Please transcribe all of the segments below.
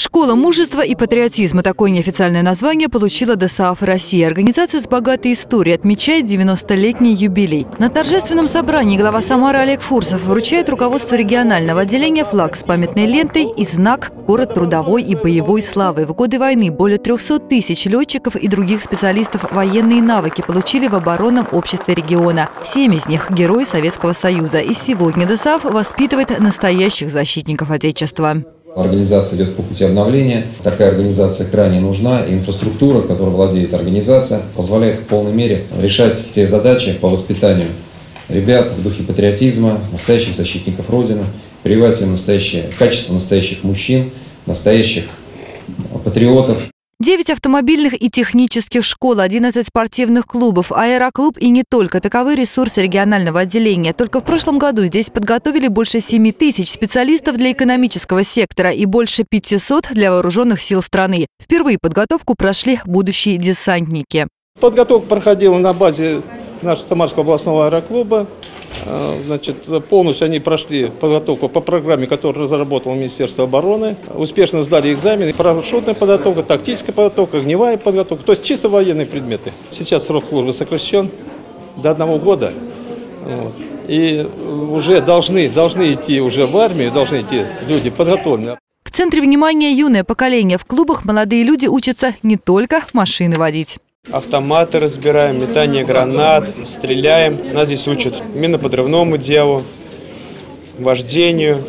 Школа мужества и патриотизма – такое неофициальное название получила ДСАФ России. Организация с богатой историей отмечает 90-летний юбилей. На торжественном собрании глава Самары Олег Фурсов вручает руководству регионального отделения флаг с памятной лентой и знак «Город трудовой и боевой славы». В годы войны более 300 тысяч летчиков и других специалистов военные навыки получили в оборонном обществе региона. Семь из них – герои Советского Союза. И сегодня ДСАФ воспитывает настоящих защитников Отечества. Организация идет по пути обновления. Такая организация крайне нужна. И инфраструктура, которой владеет организация, позволяет в полной мере решать те задачи по воспитанию ребят в духе патриотизма, настоящих защитников Родины, прививать им настоящее, качество настоящих мужчин, настоящих патриотов. 9 автомобильных и технических школ, 11 спортивных клубов, аэроклуб и не только. Таковы ресурсы регионального отделения. Только в прошлом году здесь подготовили больше 7 тысяч специалистов для экономического сектора и больше 500 для вооруженных сил страны. Впервые подготовку прошли будущие десантники. Подготовка проходила на базе нашего Самарского областного аэроклуба. А, значит, полностью они прошли подготовку по программе, которую разработало Министерство обороны. Успешно сдали экзамены. Парашютная подготовка, тактическая подготовка, огневая подготовка. То есть чисто военные предметы. Сейчас срок службы сокращен до одного года. Вот. И уже должны, должны идти уже в армию, должны идти люди подготовленные. В центре внимания юное поколение. В клубах молодые люди учатся не только машины водить. Автоматы разбираем, метание гранат, стреляем. Нас здесь учат миноподрывному делу, вождению,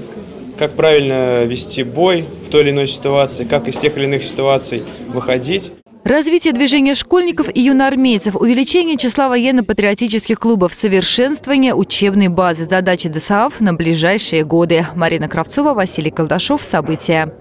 как правильно вести бой в той или иной ситуации, как из тех или иных ситуаций выходить. Развитие движения школьников и юноармейцев, увеличение числа военно-патриотических клубов, совершенствование учебной базы. Задачи ДСАФ на ближайшие годы. Марина Кравцова, Василий Колдашов. События.